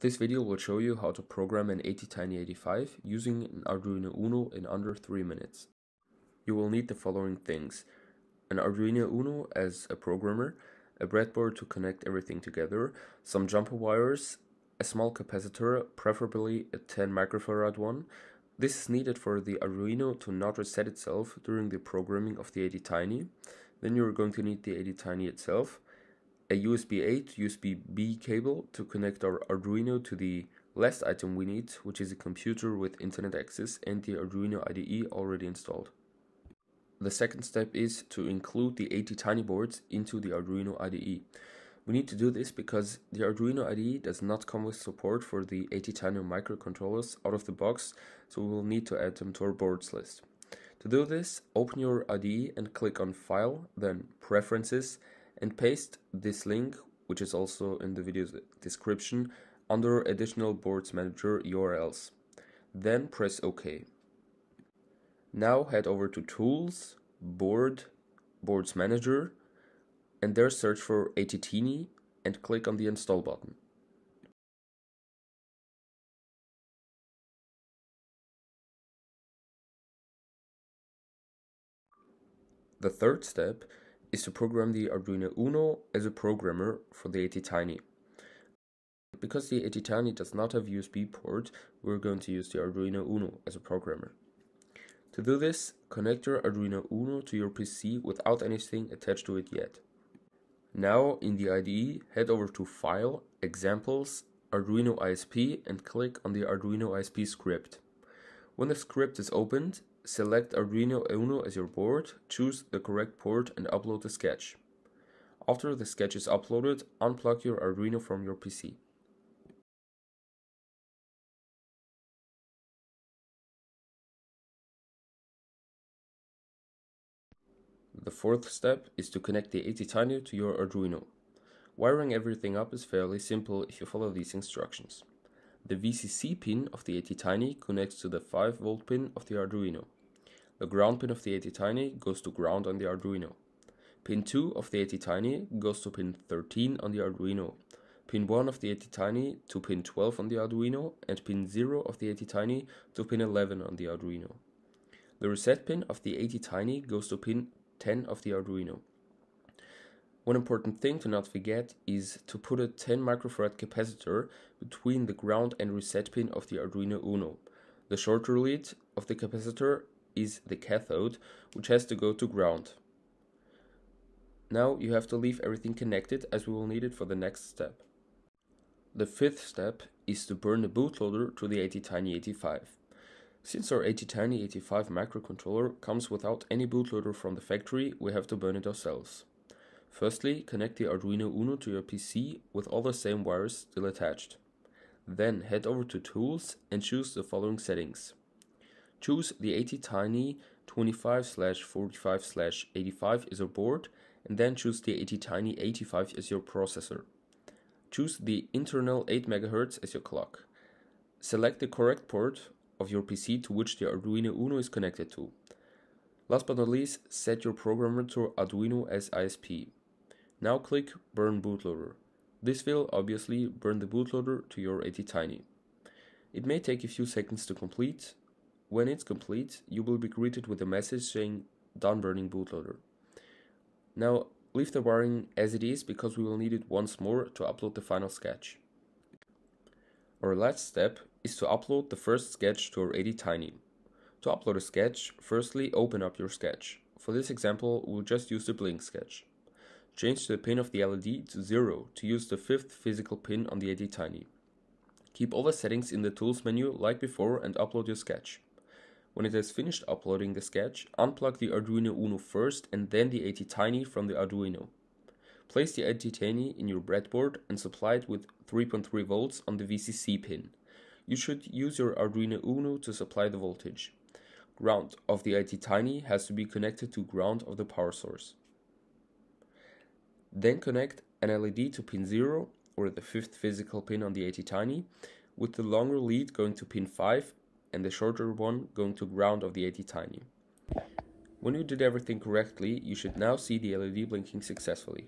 This video will show you how to program an ATtiny85 using an Arduino Uno in under 3 minutes. You will need the following things. An Arduino Uno as a programmer, a breadboard to connect everything together, some jumper wires, a small capacitor, preferably a 10 microfarad one. This is needed for the Arduino to not reset itself during the programming of the ATtiny. Then you're going to need the ATtiny itself, a USB 8 USB B cable to connect our Arduino to the last item we need, which is a computer with internet access and the Arduino IDE already installed. The second step is to include the ATtiny boards into the Arduino IDE. We need to do this because the Arduino IDE does not come with support for the ATtiny microcontrollers out of the box, so we will need to add them to our boards list. To do this, open your IDE and click on File, then Preferences, and paste this link, which is also in the video's description, under additional boards manager URLs. Then press OK. Now head over to Tools, Board, Boards Manager, and there search for ATtiny and click on the Install button. The third step is to program the Arduino Uno as a programmer for the ATtiny. Because the ATtiny does not have USB port, we're going to use the Arduino Uno as a programmer. To do this, connect your Arduino Uno to your PC without anything attached to it yet. Now, in the IDE, head over to File, Examples, Arduino ISP and click on the Arduino ISP script. When the script is opened, Select Arduino Uno as your board, choose the correct port and upload the sketch. After the sketch is uploaded, unplug your Arduino from your PC. The fourth step is to connect the ATtiny to your Arduino. Wiring everything up is fairly simple if you follow these instructions. The VCC pin of the ATtiny connects to the 5 volt pin of the Arduino. The ground pin of the ATtiny goes to ground on the Arduino. Pin 2 of the ATtiny goes to pin 13 on the Arduino. Pin 1 of the ATtiny to pin 12 on the Arduino and pin 0 of the ATtiny to pin 11 on the Arduino. The reset pin of the ATtiny goes to pin 10 of the Arduino. One important thing to not forget is to put a 10 microfarad capacitor between the ground and reset pin of the Arduino Uno. The shorter lead of the capacitor is the cathode, which has to go to ground. Now you have to leave everything connected as we will need it for the next step. The fifth step is to burn the bootloader to the ATtiny85. Since our ATtiny85 microcontroller comes without any bootloader from the factory, we have to burn it ourselves. Firstly, connect the Arduino Uno to your PC with all the same wires still attached. Then head over to Tools and choose the following settings. Choose the ATtiny 25 slash 45 slash 85 as your board and then choose the ATtiny 85 as your processor. Choose the internal 8 MHz as your clock. Select the correct port of your PC to which the Arduino Uno is connected to. Last but not least, set your programmer to Arduino as ISP. Now click Burn Bootloader. This will obviously burn the bootloader to your ATtiny. It may take a few seconds to complete, when it's complete, you will be greeted with a message saying done burning bootloader. Now leave the wiring as it is because we will need it once more to upload the final sketch. Our last step is to upload the first sketch to our ATtiny. To upload a sketch, firstly open up your sketch. For this example, we'll just use the blink sketch. Change the pin of the LED to 0 to use the fifth physical pin on the ATtiny. Keep all the settings in the tools menu like before and upload your sketch. When it has finished uploading the sketch, unplug the Arduino Uno first and then the ATtiny from the Arduino. Place the ATtiny in your breadboard and supply it with 3.3 volts on the VCC pin. You should use your Arduino Uno to supply the voltage. Ground of the ATtiny has to be connected to ground of the power source. Then connect an LED to pin 0 or the fifth physical pin on the ATtiny with the longer lead going to pin 5 and the shorter one going to ground of the ATtiny. When you did everything correctly, you should now see the LED blinking successfully.